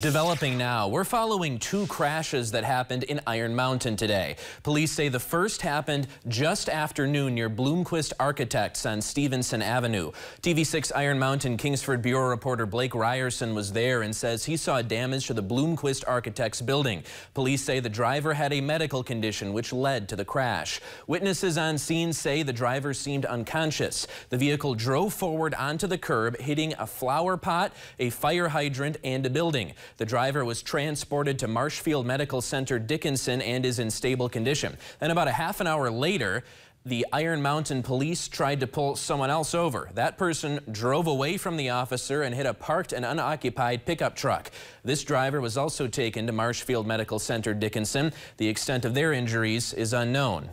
Developing now, we're following two crashes that happened in Iron Mountain today. Police say the first happened just after noon near Bloomquist Architects on Stephenson Avenue. TV6 Iron Mountain Kingsford Bureau reporter Blake Ryerson was there and says he saw damage to the Bloomquist Architects building. Police say the driver had a medical condition which led to the crash. Witnesses on scene say the driver seemed unconscious. The vehicle drove forward onto the curb, hitting a flower pot, a fire hydrant, and a building. The driver was transported to Marshfield Medical Center Dickinson and is in stable condition. Then about a half an hour later, the Iron Mountain police tried to pull someone else over. That person drove away from the officer and hit a parked and unoccupied pickup truck. This driver was also taken to Marshfield Medical Center Dickinson. The extent of their injuries is unknown.